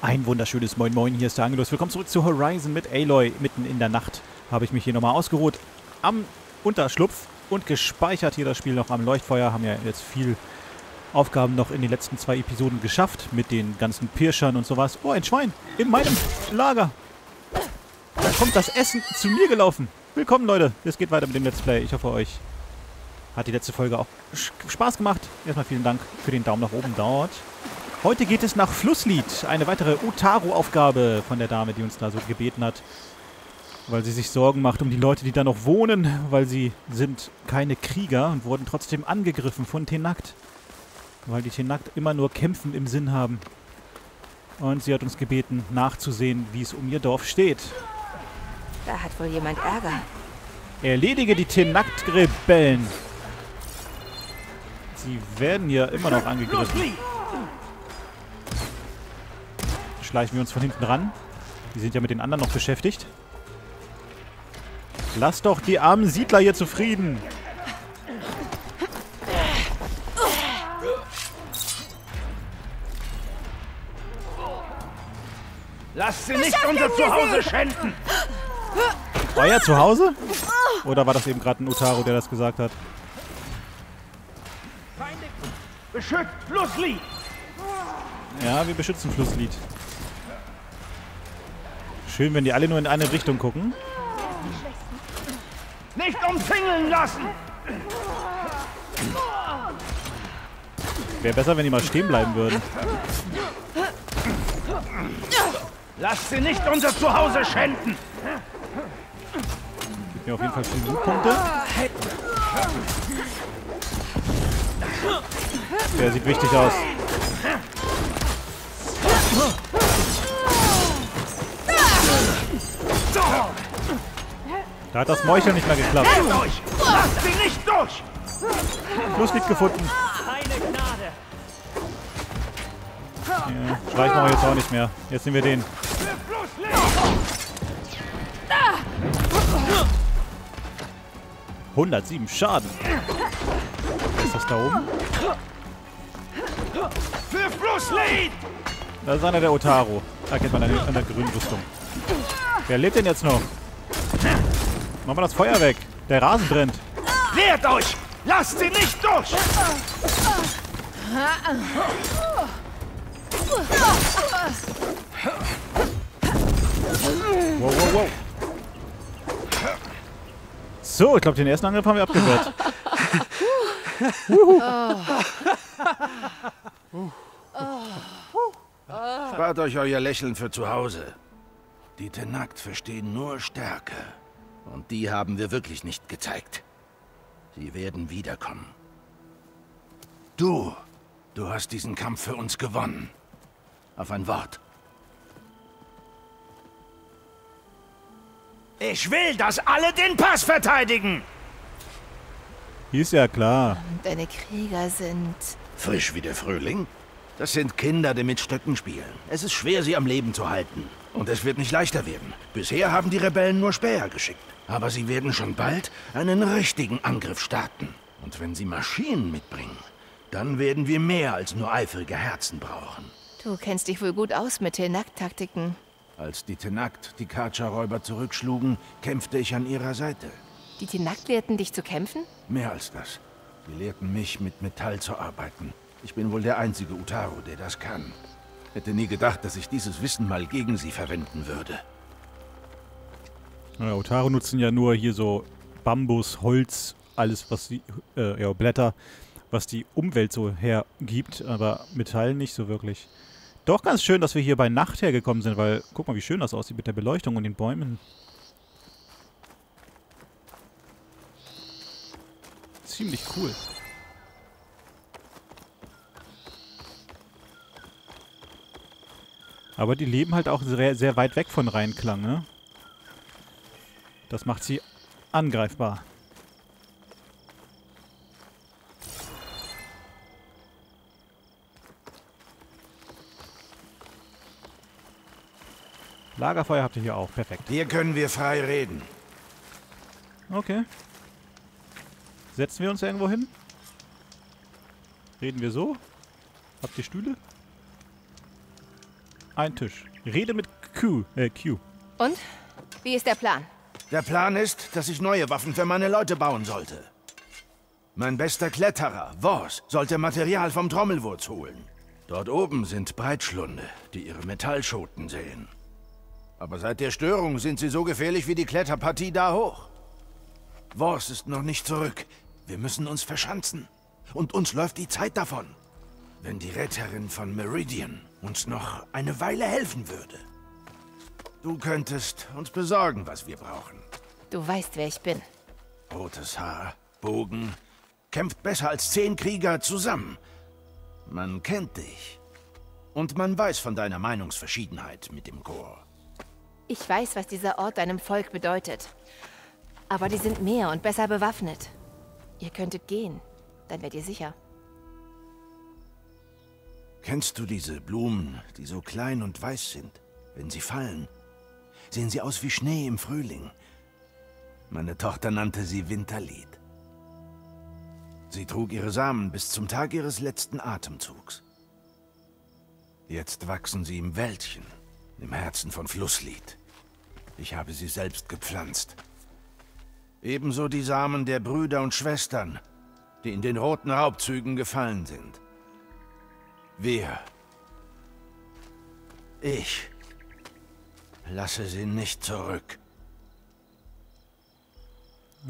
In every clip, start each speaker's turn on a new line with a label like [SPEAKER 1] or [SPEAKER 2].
[SPEAKER 1] Ein wunderschönes Moin Moin, hier ist der Angelus. Willkommen zurück zu Horizon mit Aloy. Mitten in der Nacht habe ich mich hier nochmal ausgeruht am Unterschlupf und gespeichert hier das Spiel noch am Leuchtfeuer. Haben ja jetzt viel Aufgaben noch in den letzten zwei Episoden geschafft mit den ganzen Pirschern und sowas. Oh, ein Schwein in meinem Lager. Da kommt das Essen zu mir gelaufen. Willkommen, Leute. Es geht weiter mit dem Let's Play. Ich hoffe, euch hat die letzte Folge auch Spaß gemacht. Erstmal vielen Dank für den Daumen nach oben dort. Heute geht es nach Flusslied. Eine weitere Utaru-Aufgabe von der Dame, die uns da so gebeten hat. Weil sie sich Sorgen macht um die Leute, die da noch wohnen. Weil sie sind keine Krieger und wurden trotzdem angegriffen von Tenakt. Weil die Tenakt immer nur Kämpfen im Sinn haben. Und sie hat uns gebeten, nachzusehen, wie es um ihr Dorf steht.
[SPEAKER 2] Da hat wohl jemand Ärger.
[SPEAKER 1] Erledige die Tenakt-Rebellen. Sie werden ja immer noch angegriffen. Schleichen wir uns von hinten ran. Die sind ja mit den anderen noch beschäftigt. Lass doch die armen Siedler hier zufrieden.
[SPEAKER 3] Lasst sie nicht unser Zuhause schänden!
[SPEAKER 1] Euer Zuhause? Oder war das eben gerade ein Utaro, der das gesagt hat?
[SPEAKER 3] Feinde, beschützt Flusslied!
[SPEAKER 1] Ja, wir beschützen Flusslied. Schön, wenn die alle nur in eine Richtung gucken.
[SPEAKER 3] Nicht umzingeln lassen!
[SPEAKER 1] Wäre besser, wenn die mal stehen bleiben würden.
[SPEAKER 3] Lasst sie nicht unser Zuhause schänden!
[SPEAKER 1] Gibt mir auf jeden Fall viele Punkte. Der sieht wichtig aus. Da hat das Meucheln nicht mehr geklappt.
[SPEAKER 3] Lasst sie nicht durch!
[SPEAKER 1] Flusslied gefunden.
[SPEAKER 3] Keine Gnade!
[SPEAKER 1] Ja, Schleich machen wir jetzt auch nicht mehr. Jetzt nehmen wir den.
[SPEAKER 3] Für Flusslied!
[SPEAKER 1] 107 Schaden. Ist das da oben?
[SPEAKER 3] Für Flusslied!
[SPEAKER 1] Das ist einer der Otaro. Da kennt man an der, an der grünen Rüstung. Wer lebt denn jetzt noch? Machen wir das Feuer weg. Der Rasen brennt.
[SPEAKER 3] Wehrt euch! Lasst sie nicht durch!
[SPEAKER 1] Wow, wow, wow. So, ich glaube, den ersten Angriff haben wir abgewehrt.
[SPEAKER 4] Spart euch euer Lächeln für zu Hause. Die Tenakt verstehen nur Stärke. Und die haben wir wirklich nicht gezeigt. Sie werden wiederkommen. Du, du hast diesen Kampf für uns gewonnen. Auf ein Wort.
[SPEAKER 3] Ich will, dass alle den Pass verteidigen!
[SPEAKER 1] Ist ja klar.
[SPEAKER 2] Deine Krieger sind...
[SPEAKER 4] Frisch wie der Frühling? Das sind Kinder, die mit Stöcken spielen. Es ist schwer, sie am Leben zu halten. Und es wird nicht leichter werden. Bisher haben die Rebellen nur Späher geschickt. Aber sie werden schon bald einen richtigen Angriff starten. Und wenn sie Maschinen mitbringen, dann werden wir mehr als nur eifrige Herzen brauchen.
[SPEAKER 2] Du kennst dich wohl gut aus mit Tenak-Taktiken.
[SPEAKER 4] Als die Tenakt die Karcher-Räuber zurückschlugen, kämpfte ich an ihrer Seite.
[SPEAKER 2] Die Tenak lehrten dich zu kämpfen?
[SPEAKER 4] Mehr als das. Sie lehrten mich, mit Metall zu arbeiten. Ich bin wohl der einzige Utaru, der das kann. Hätte nie gedacht, dass ich dieses Wissen mal gegen sie verwenden würde.
[SPEAKER 1] Ja, Otaro nutzen ja nur hier so Bambus, Holz, alles was die, äh, ja, Blätter, was die Umwelt so hergibt, aber Metall nicht so wirklich. Doch ganz schön, dass wir hier bei Nacht hergekommen sind, weil guck mal, wie schön das aussieht mit der Beleuchtung und den Bäumen. Ziemlich cool. Aber die leben halt auch sehr, sehr weit weg von Rheinklang, ne? Das macht sie angreifbar. Lagerfeuer habt ihr hier auch. Perfekt.
[SPEAKER 4] Hier können wir frei reden.
[SPEAKER 1] Okay. Setzen wir uns irgendwo hin? Reden wir so? Habt ihr Stühle? Ein Tisch. Rede mit Q. Äh, Q.
[SPEAKER 2] Und? Wie ist der Plan?
[SPEAKER 4] Der Plan ist, dass ich neue Waffen für meine Leute bauen sollte. Mein bester Kletterer, Wors, sollte Material vom Trommelwurz holen. Dort oben sind Breitschlunde, die ihre Metallschoten sehen. Aber seit der Störung sind sie so gefährlich wie die Kletterpartie da hoch. Wors ist noch nicht zurück. Wir müssen uns verschanzen. Und uns läuft die Zeit davon. Wenn die Retterin von Meridian uns noch eine Weile helfen würde. Du könntest uns besorgen, was wir brauchen.
[SPEAKER 2] Du weißt, wer ich bin.
[SPEAKER 4] Rotes Haar, Bogen, kämpft besser als zehn Krieger zusammen. Man kennt dich. Und man weiß von deiner Meinungsverschiedenheit mit dem Chor.
[SPEAKER 2] Ich weiß, was dieser Ort deinem Volk bedeutet. Aber die sind mehr und besser bewaffnet. Ihr könntet gehen. Dann wärt ihr sicher.
[SPEAKER 4] Kennst du diese Blumen, die so klein und weiß sind? Wenn sie fallen, sehen sie aus wie Schnee im Frühling. Meine Tochter nannte sie Winterlied. Sie trug ihre Samen bis zum Tag ihres letzten Atemzugs. Jetzt wachsen sie im Wäldchen, im Herzen von Flusslied. Ich habe sie selbst gepflanzt. Ebenso die Samen der Brüder und Schwestern, die in den roten Raubzügen gefallen sind. Wir. Ich. Lasse sie nicht zurück.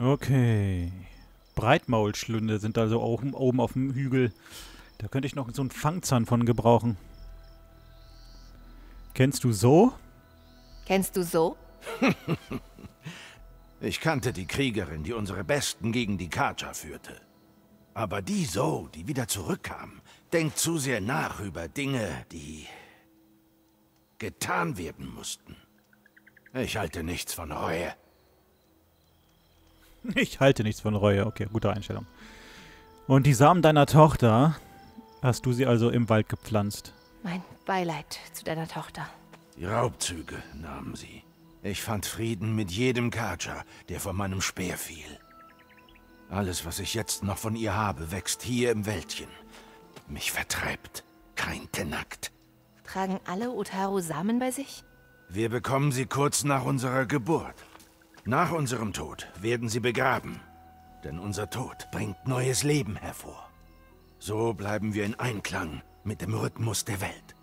[SPEAKER 1] Okay. Breitmaulschlünde sind also auch oben auf dem Hügel. Da könnte ich noch so einen Fangzahn von gebrauchen. Kennst du so?
[SPEAKER 2] Kennst du so?
[SPEAKER 4] ich kannte die Kriegerin, die unsere Besten gegen die Kaja führte. Aber die So, die wieder zurückkam, denkt zu sehr nach über Dinge, die getan werden mussten. Ich halte nichts von Reue.
[SPEAKER 1] Ich halte nichts von Reue. Okay, gute Einstellung. Und die Samen deiner Tochter, hast du sie also im Wald gepflanzt?
[SPEAKER 2] Mein Beileid zu deiner Tochter.
[SPEAKER 4] Die Raubzüge nahmen sie. Ich fand Frieden mit jedem Kaja, der von meinem Speer fiel. Alles, was ich jetzt noch von ihr habe, wächst hier im Wäldchen. Mich vertreibt kein Tenakt.
[SPEAKER 2] Tragen alle Utaru Samen bei sich?
[SPEAKER 4] Wir bekommen sie kurz nach unserer Geburt. Nach unserem Tod werden sie begraben. Denn unser Tod bringt neues Leben hervor. So bleiben wir in Einklang mit dem Rhythmus der Welt.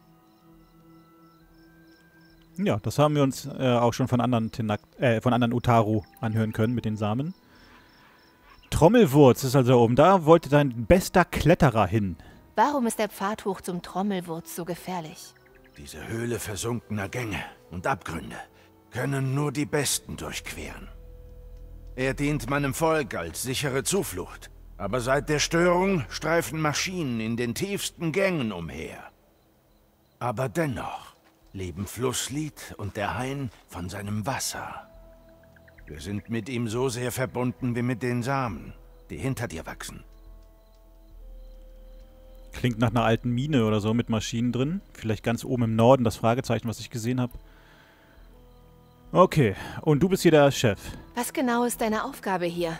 [SPEAKER 1] Ja, das haben wir uns äh, auch schon von anderen, Tenak äh, von anderen Utaru anhören können mit den Samen. Trommelwurz ist also oben. Da wollte dein bester Kletterer hin.
[SPEAKER 2] Warum ist der Pfad hoch zum Trommelwurz so gefährlich?
[SPEAKER 4] Diese Höhle versunkener Gänge und Abgründe können nur die Besten durchqueren. Er dient meinem Volk als sichere Zuflucht. Aber seit der Störung streifen Maschinen in den tiefsten Gängen umher. Aber dennoch leben Flusslied und der Hain von seinem Wasser. Wir sind mit ihm so sehr verbunden wie mit den Samen, die hinter dir wachsen.
[SPEAKER 1] Klingt nach einer alten Mine oder so mit Maschinen drin. Vielleicht ganz oben im Norden, das Fragezeichen, was ich gesehen habe. Okay, und du bist hier der Chef.
[SPEAKER 2] Was genau ist deine Aufgabe hier?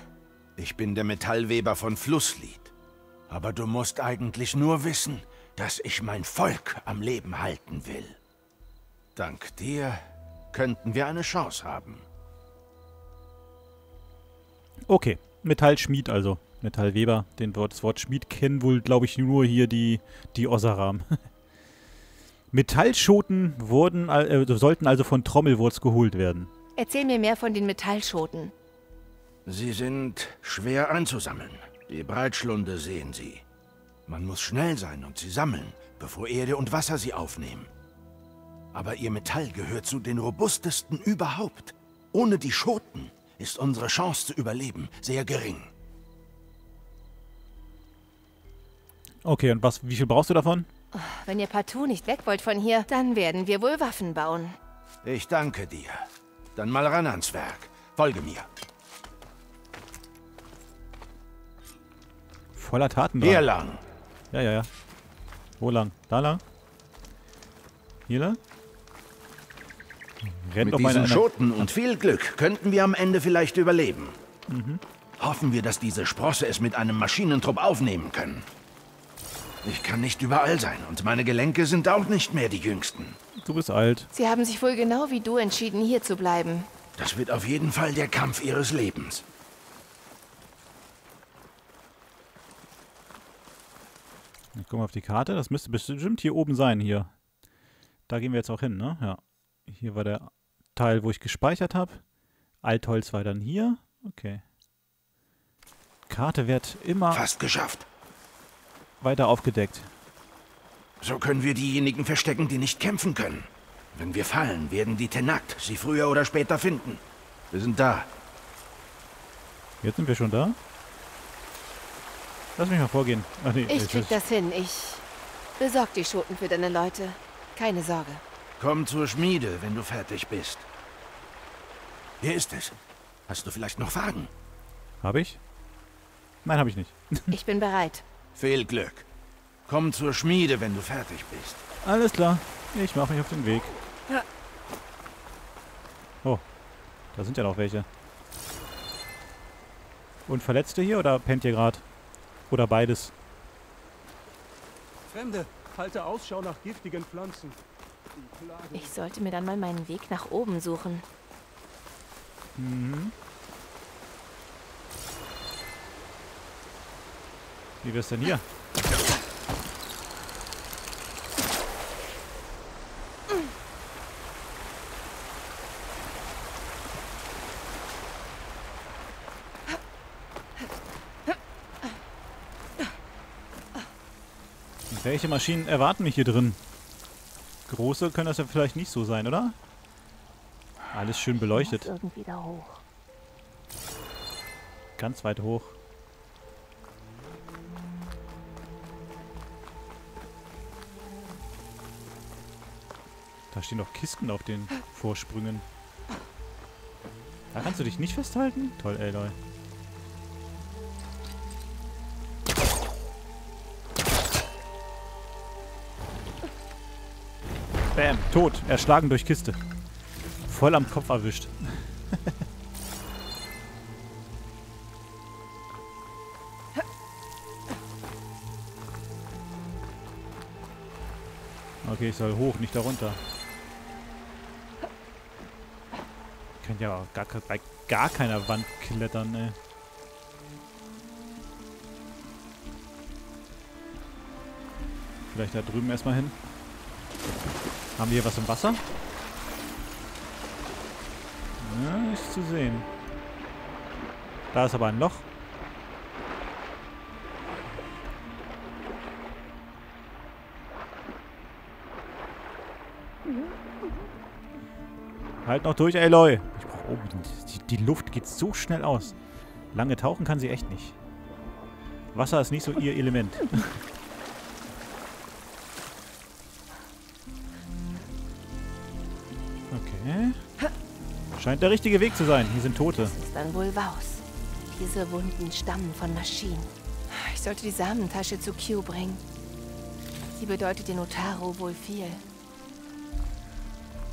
[SPEAKER 4] Ich bin der Metallweber von Flusslied. Aber du musst eigentlich nur wissen, dass ich mein Volk am Leben halten will. Dank dir könnten wir eine Chance haben.
[SPEAKER 1] Okay, Metallschmied also. Metallweber. Den Wort, das Wort Schmied kennen wohl, glaube ich, nur hier die, die Ossaram. Metallschoten wurden, äh, sollten also von Trommelwurz geholt werden.
[SPEAKER 2] Erzähl mir mehr von den Metallschoten.
[SPEAKER 4] Sie sind schwer einzusammeln. Die Breitschlunde sehen Sie. Man muss schnell sein und sie sammeln, bevor Erde und Wasser sie aufnehmen. Aber ihr Metall gehört zu den robustesten überhaupt. Ohne die Schoten ist unsere Chance zu überleben sehr gering.
[SPEAKER 1] Okay, und was, wie viel brauchst du davon?
[SPEAKER 2] Wenn ihr partout nicht weg wollt von hier, dann werden wir wohl Waffen bauen.
[SPEAKER 4] Ich danke dir. Dann mal ran ans Werk. Folge mir.
[SPEAKER 1] Voller Taten.
[SPEAKER 4] Hier lang.
[SPEAKER 1] Ja, ja, ja. Wo lang? Da lang? Hier lang? Rennt
[SPEAKER 4] Mit
[SPEAKER 1] doch mal in
[SPEAKER 4] diesen Schoten und viel Glück könnten wir am Ende vielleicht überleben. Hoffen wir, dass diese Sprosse es mit einem Maschinentrupp aufnehmen können. Ich kann nicht überall sein und meine Gelenke sind auch nicht mehr die jüngsten.
[SPEAKER 1] Du bist alt.
[SPEAKER 2] Sie haben sich wohl genau wie du entschieden, hier zu bleiben.
[SPEAKER 4] Das wird auf jeden Fall der Kampf ihres Lebens.
[SPEAKER 1] Ich gucke mal auf die Karte. Das müsste bestimmt hier oben sein, hier. Da gehen wir jetzt auch hin, ne? Ja. Hier war der Teil, wo ich gespeichert habe. Altholz war dann hier. Okay. Karte wird immer
[SPEAKER 4] Fast geschafft.
[SPEAKER 1] weiter aufgedeckt.
[SPEAKER 4] So können wir diejenigen verstecken, die nicht kämpfen können. Wenn wir fallen, werden die Tenakt sie früher oder später finden. Wir sind da.
[SPEAKER 1] Jetzt sind wir schon da. Lass mich mal vorgehen. Ach nee,
[SPEAKER 2] Ich krieg das hin. Ich besorg die Schoten für deine Leute. Keine Sorge.
[SPEAKER 4] Komm zur Schmiede, wenn du fertig bist. Hier ist es. Hast du vielleicht noch Fragen?
[SPEAKER 1] Hab ich? Nein, habe ich nicht.
[SPEAKER 2] Ich bin bereit.
[SPEAKER 4] Viel Glück. Komm zur Schmiede, wenn du fertig bist.
[SPEAKER 1] Alles klar. Ich mache mich auf den Weg. Oh, da sind ja noch welche. Und Verletzte hier oder pennt ihr gerade? Oder beides?
[SPEAKER 5] Fremde, halte Ausschau nach giftigen Pflanzen.
[SPEAKER 2] Ich sollte mir dann mal meinen Weg nach oben suchen.
[SPEAKER 1] Mhm. Wie wär's denn hier? Welche Maschinen erwarten mich hier drin? Große können das ja vielleicht nicht so sein, oder? Alles schön beleuchtet.
[SPEAKER 2] irgendwie da hoch.
[SPEAKER 1] Ganz weit hoch. Da stehen doch Kisten auf den Vorsprüngen. Da kannst du dich nicht festhalten? Toll, Aloy. Bam, tot. Erschlagen durch Kiste. Voll am Kopf erwischt. Okay, ich soll hoch, nicht darunter. Kann ja gar, bei gar keiner Wand klettern, ey. Vielleicht da drüben erstmal hin. Haben wir hier was im Wasser? Ja, nicht zu sehen. Da ist aber ein Loch. Halt noch durch, Aloy. Ich brauch, oh, die, die Luft geht so schnell aus. Lange tauchen kann sie echt nicht. Wasser ist nicht so ihr Element. Scheint der richtige Weg zu sein. Hier sind Tote.
[SPEAKER 2] Das ist dann wohl Waus. Diese Wunden stammen von Maschinen. Ich sollte die Samentasche zu Q bringen. Sie bedeutet den Otaro wohl viel.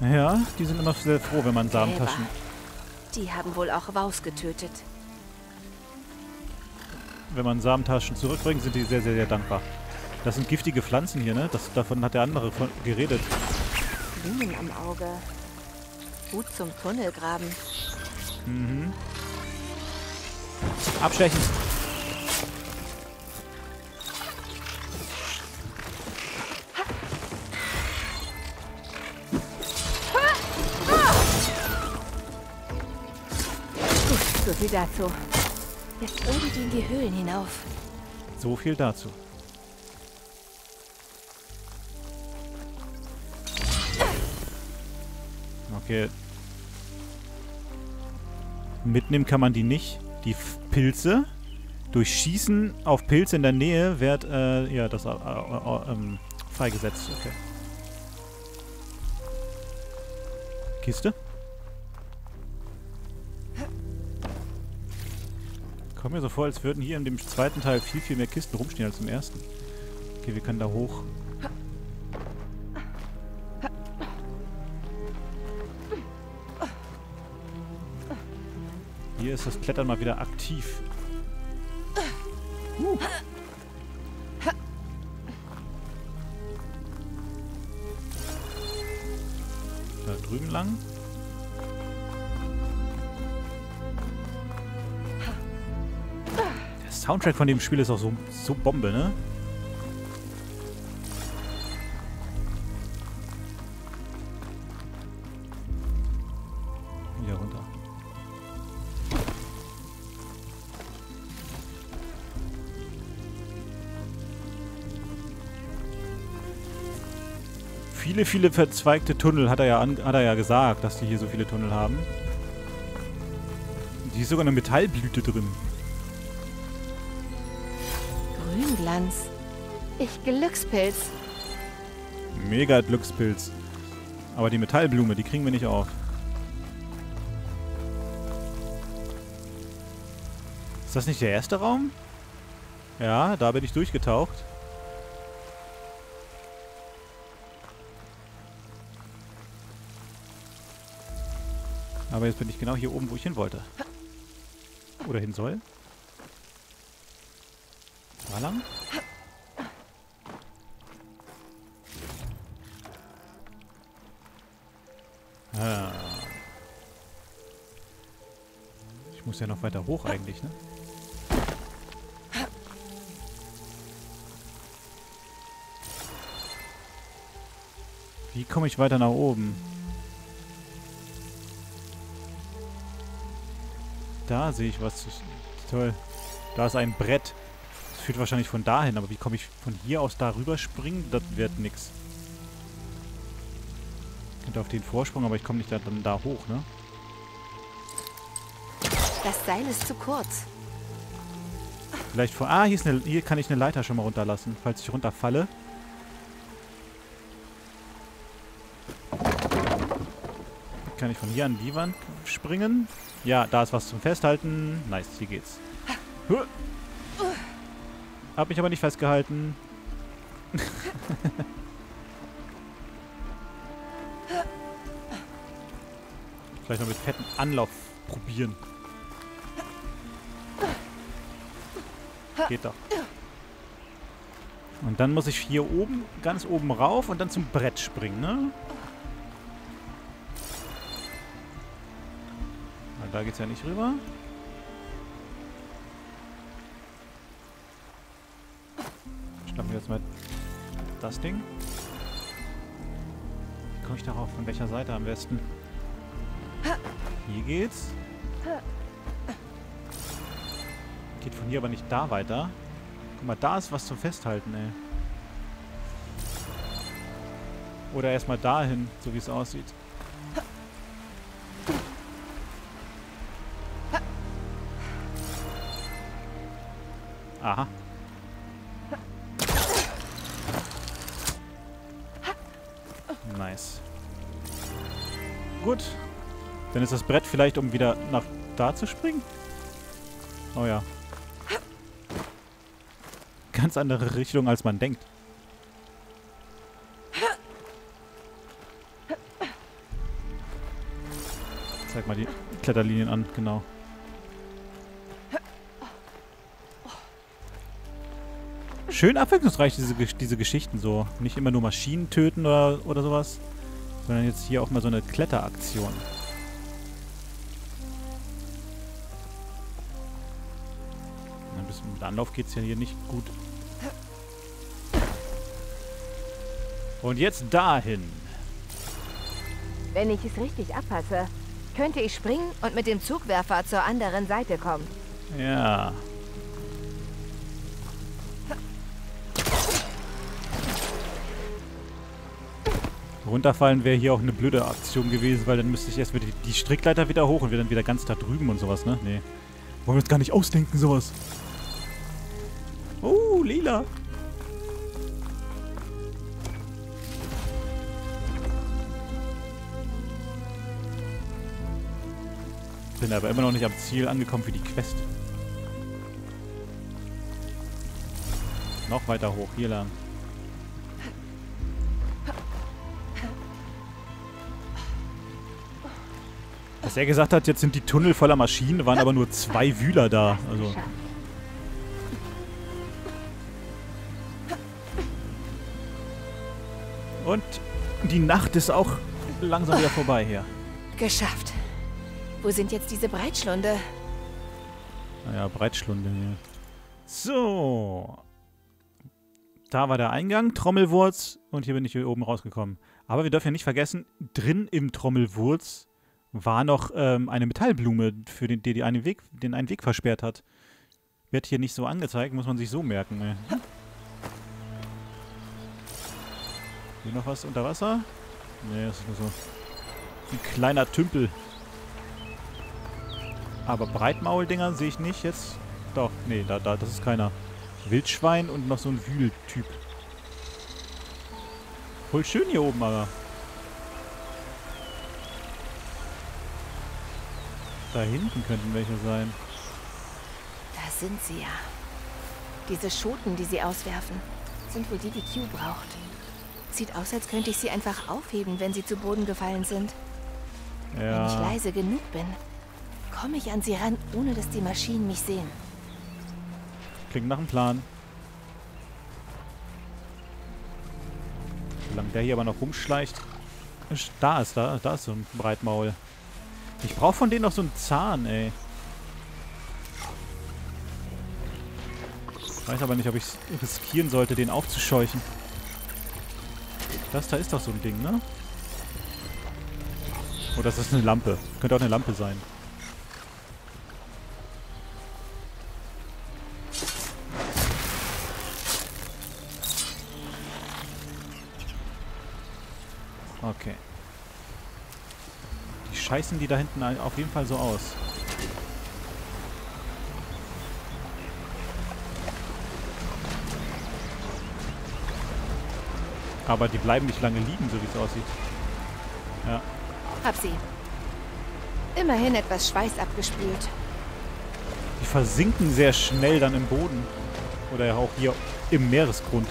[SPEAKER 1] Ja, die sind immer sehr froh, wenn man Samentaschen...
[SPEAKER 2] Die haben wohl auch Waus getötet.
[SPEAKER 1] Wenn man Samentaschen zurückbringt, sind die sehr, sehr, sehr dankbar. Das sind giftige Pflanzen hier, ne? Das, davon hat der andere von, geredet.
[SPEAKER 2] Blumen am Auge. Gut zum Tunnelgraben.
[SPEAKER 1] Mhm. Abstechen.
[SPEAKER 2] Gut, so viel dazu. Jetzt irgendwie in die Höhlen hinauf.
[SPEAKER 1] So viel dazu. Okay. Mitnehmen kann man die nicht. Die Pilze. Durch Schießen auf Pilze in der Nähe wird äh, ja, das äh, äh, äh, ähm, freigesetzt. Okay. Kiste? Kommt mir so vor, als würden hier in dem zweiten Teil viel, viel mehr Kisten rumstehen als im ersten. Okay, wir können da hoch. Hier ist das Klettern mal wieder aktiv. Uh. Da drüben lang. Der Soundtrack von dem Spiel ist auch so, so Bombe, ne? Viele, viele verzweigte Tunnel hat er ja, an, hat er ja gesagt, dass die hier so viele Tunnel haben. Hier ist sogar eine Metallblüte drin.
[SPEAKER 2] Grünglanz. Ich Glückspilz.
[SPEAKER 1] Mega Glückspilz. Aber die Metallblume, die kriegen wir nicht auf. Ist das nicht der erste Raum? Ja, da bin ich durchgetaucht. Aber jetzt bin ich genau hier oben, wo ich hin wollte. Oder hin soll. Da lang? Ah. Ich muss ja noch weiter hoch eigentlich, ne? Wie komme ich weiter nach oben? Da sehe ich was. Toll. Da ist ein Brett. Das führt wahrscheinlich von dahin, aber wie komme ich von hier aus da rüber springen? Das wird nix. Ich könnte auf den Vorsprung, aber ich komme nicht da, dann da hoch, ne?
[SPEAKER 2] Das Seil ist zu kurz.
[SPEAKER 1] Vielleicht vor... Ah, hier, ist eine, hier kann ich eine Leiter schon mal runterlassen, falls ich runterfalle. Kann ich von hier an die Wand springen? Ja, da ist was zum Festhalten. Nice, hier geht's. Huh. Hab mich aber nicht festgehalten. Vielleicht noch mit fetten Anlauf probieren. Geht doch. Und dann muss ich hier oben, ganz oben rauf und dann zum Brett springen, ne? Da geht's ja nicht rüber. Schnappen wir jetzt mal das Ding. Wie komme ich darauf? Von welcher Seite am besten? Hier geht's. Geht von hier aber nicht da weiter. Guck mal, da ist was zum Festhalten, ey. Oder erstmal dahin, so wie es aussieht. Nice. Gut. Dann ist das Brett vielleicht, um wieder nach da zu springen? Oh ja. Ganz andere Richtung, als man denkt. Zeig mal die Kletterlinien an, genau. Schön abwechslungsreich, diese, diese Geschichten so. Nicht immer nur Maschinen töten oder, oder sowas, sondern jetzt hier auch mal so eine Kletteraktion. Ein bisschen mit Anlauf geht es ja hier nicht gut. Und jetzt dahin.
[SPEAKER 2] Wenn ich es richtig abpasse, könnte ich springen und mit dem Zugwerfer zur anderen Seite kommen.
[SPEAKER 1] Ja. Runterfallen wäre hier auch eine blöde Aktion gewesen, weil dann müsste ich erst wieder die- Strickleiter wieder hoch und wir dann wieder ganz da drüben und sowas, ne? Nee. Wollen wir uns gar nicht ausdenken, sowas. Oh, lila. Bin aber immer noch nicht am Ziel angekommen für die Quest. Noch weiter hoch, hier lang. Was er gesagt hat, jetzt sind die Tunnel voller Maschinen, waren aber nur zwei Wühler da. Also, und die Nacht ist auch langsam wieder vorbei hier.
[SPEAKER 2] Geschafft. Wo sind jetzt diese Breitschlunde?
[SPEAKER 1] Naja, Breitschlunde hier. So. Da war der Eingang, Trommelwurz. Und hier bin ich hier oben rausgekommen. Aber wir dürfen ja nicht vergessen, drin im Trommelwurz war noch ähm, eine Metallblume, für den, die einen Weg, den einen Weg versperrt hat. Wird hier nicht so angezeigt, muss man sich so merken. Ey. Hier noch was unter Wasser? Nee, das ist nur so ein kleiner Tümpel. Aber Breitmauldinger sehe ich nicht jetzt. Doch, nee, da, da, das ist keiner. Wildschwein und noch so ein Wühltyp. Voll schön hier oben, aber. Da hinten könnten welche sein.
[SPEAKER 2] Da sind sie ja. Diese Schoten, die sie auswerfen, sind wohl die, die Q braucht. Sieht aus, als könnte ich sie einfach aufheben, wenn sie zu Boden gefallen sind. Wenn ich
[SPEAKER 1] Ja.
[SPEAKER 2] leise genug bin, komme ich an sie ran, ohne dass die Maschinen mich sehen.
[SPEAKER 1] Klingt nach einem Plan. Solange der hier aber noch rumschleicht. Da ist, da, da ist so ein Breitmaul. Ich brauche von denen noch so einen Zahn, ey. Weiß aber nicht, ob ich riskieren sollte, den aufzuscheuchen. Das da ist doch so ein Ding, ne? Ist das eine Lampe? Könnte auch eine Lampe sein. Scheißen die da hinten auf jeden Fall so aus. Aber die bleiben nicht lange liegen, so wie es aussieht. Ja.
[SPEAKER 2] Hab sie. Immerhin etwas Schweiß abgespült.
[SPEAKER 1] Die versinken sehr schnell dann im Boden. Oder ja auch hier im Meeresgrund.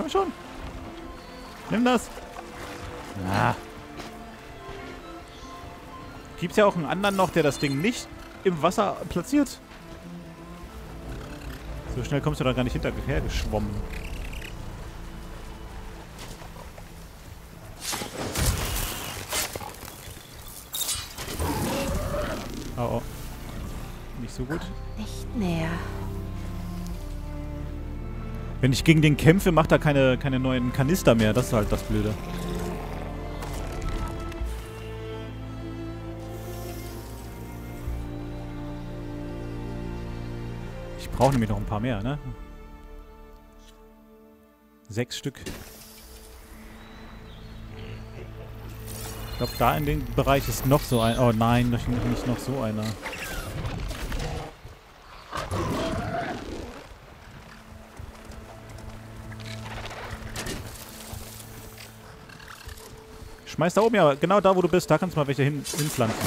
[SPEAKER 1] Komm schon. Nimm das. Na. Gibt's ja auch einen anderen noch, der das Ding nicht im Wasser platziert. So schnell kommst du da gar nicht hinterher geschwommen. Oh, oh. Nicht so gut.
[SPEAKER 2] Nicht näher.
[SPEAKER 1] Wenn ich gegen den kämpfe, macht er keine, keine neuen Kanister mehr. Das ist halt das Blöde. Ich brauche nämlich noch ein paar mehr, ne? Sechs Stück. Ich glaube, da in dem Bereich ist noch so ein... Oh nein, nicht, nicht noch so einer. Schmeiß da oben, ja, genau da, wo du bist. Da kannst du mal welche hin, hinpflanzen.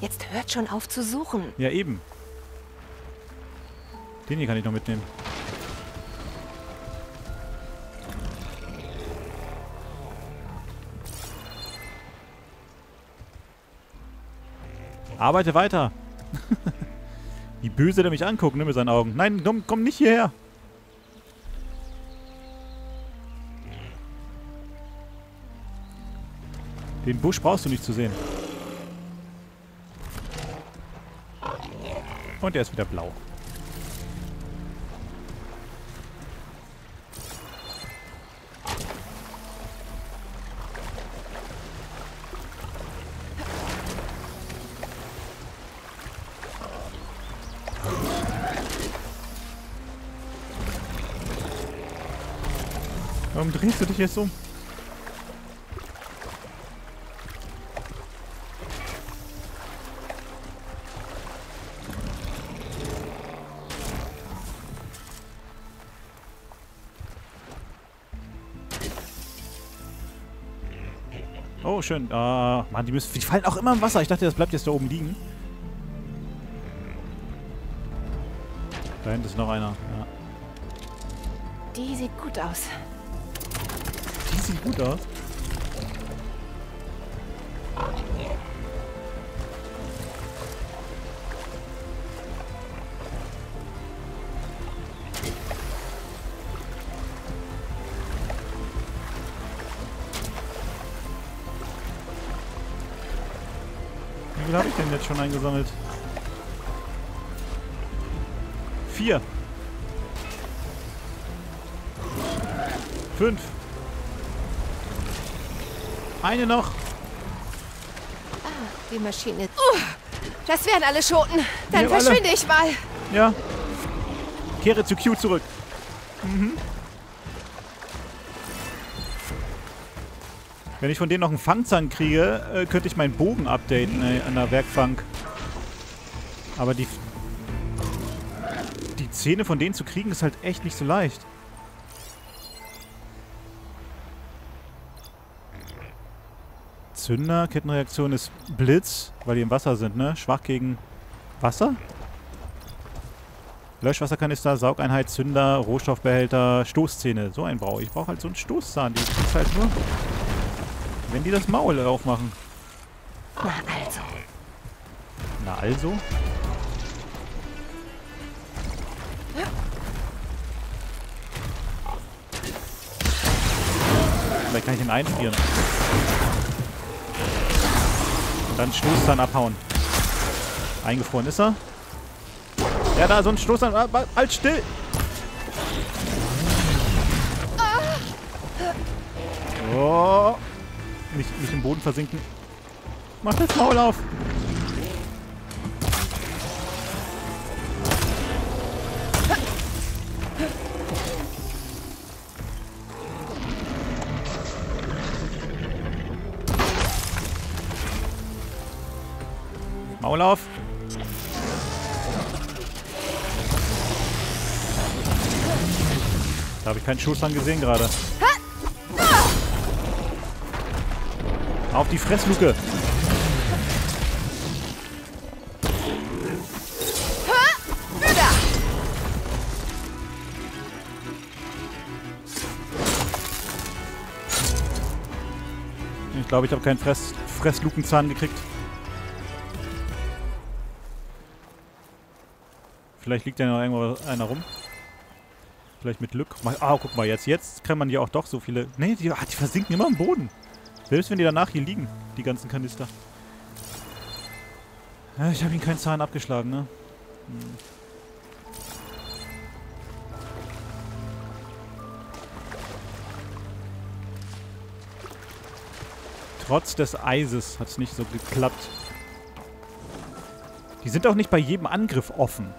[SPEAKER 2] Jetzt hört schon auf zu suchen.
[SPEAKER 1] Ja, eben. Den hier kann ich noch mitnehmen. Arbeite weiter. Wie böse der mich anguckt, ne, mit seinen Augen. Nein, komm, komm nicht hierher. Den Busch brauchst du nicht zu sehen. Und er ist wieder blau. Warum drehst du dich jetzt um? Oh, schön. Ah, Mann, die, müssen, die fallen auch immer im Wasser. Ich dachte, das bleibt jetzt da oben liegen. Da hinten ist noch einer. Ja.
[SPEAKER 2] Die sieht gut aus.
[SPEAKER 1] Die sieht gut aus. Schon eingesammelt? Vier. Fünf. Eine noch.
[SPEAKER 2] Die Maschine. Uh, das wären alle Schoten. Dann
[SPEAKER 1] alle.
[SPEAKER 2] verschwinde ich mal.
[SPEAKER 1] Ja. Kehre zu Q zurück. Mhm. Wenn ich von denen noch einen Fangzahn kriege, äh, könnte ich meinen Bogen updaten ey, an der Werkbank. Aber die... Die Zähne von denen zu kriegen, ist halt echt nicht so leicht. Zünder, Kettenreaktion ist Blitz, weil die im Wasser sind, ne? Schwach gegen Wasser? Löschwasserkanister, Saugeinheit, Zünder, Rohstoffbehälter, Stoßzähne. So einen brauche ich. Ich brauche halt so einen Stoßzahn. Die ist halt nur, wenn die das Maul aufmachen.
[SPEAKER 2] Na also.
[SPEAKER 1] Na also? Vielleicht kann ich ihn einfrieren. Und dann Stoßzahn abhauen. Eingefroren ist er. Ja, da, so ein Stoßzahn. Ah, ah, Halt still! Oh. Nicht, nicht im Boden versinken. Mach das Maul auf! Maul auf! Da habe ich keinen Schuss dran gesehen gerade. Auf die Fressluke!
[SPEAKER 2] Da.
[SPEAKER 1] Ich glaube, ich habe keinen Fress Fresslukenzahn gekriegt. Vielleicht liegt ja noch irgendwo einer rum. Vielleicht mit Glück. Ah, guck mal, jetzt, jetzt kann man ja auch doch so viele... Nee, die, ah, die versinken immer im Boden. Selbst wenn die danach hier liegen, die ganzen Kanister. Ja, ich habe ihn keinen Zahn abgeschlagen, ne? Hm. Trotz des Eises hat es nicht so geklappt. Die sind auch nicht bei jedem Angriff offen.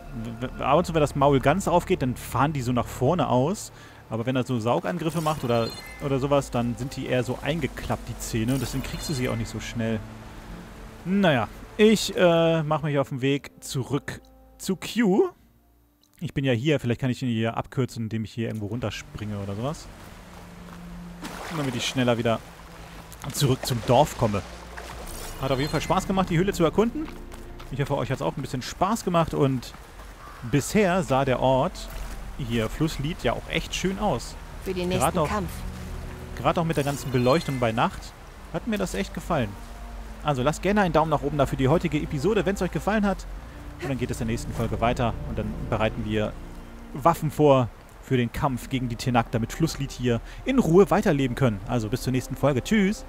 [SPEAKER 1] Ab und zu, wenn das Maul ganz aufgeht, dann fahren die so nach vorne aus. Aber wenn er so Saugangriffe macht oder, oder sowas, dann sind die eher so eingeklappt, die Zähne. Und deswegen kriegst du sie auch nicht so schnell. Naja, ich äh, mache mich auf den Weg zurück zu Q. Ich bin ja hier, vielleicht kann ich ihn hier abkürzen, indem ich hier irgendwo runterspringe oder sowas. Damit ich schneller wieder zurück zum Dorf komme. Hat auf jeden Fall Spaß gemacht, die Höhle zu erkunden. Ich hoffe, euch hat es auch ein bisschen Spaß gemacht und bisher sah der Ort hier, Flusslied, ja auch echt schön aus.
[SPEAKER 2] Für den
[SPEAKER 1] Gerade
[SPEAKER 2] nächsten
[SPEAKER 1] auch-
[SPEAKER 2] Kampf.
[SPEAKER 1] Gerade auch mit der ganzen Beleuchtung bei Nacht hat mir das echt gefallen. Also lasst gerne einen Daumen nach oben da für die heutige Episode, wenn es euch gefallen hat. Und dann geht es in der nächsten Folge weiter und dann bereiten wir Waffen vor für den Kampf gegen die Tenak, damit Flusslied hier in Ruhe weiterleben können. Also bis zur nächsten Folge. Tschüss!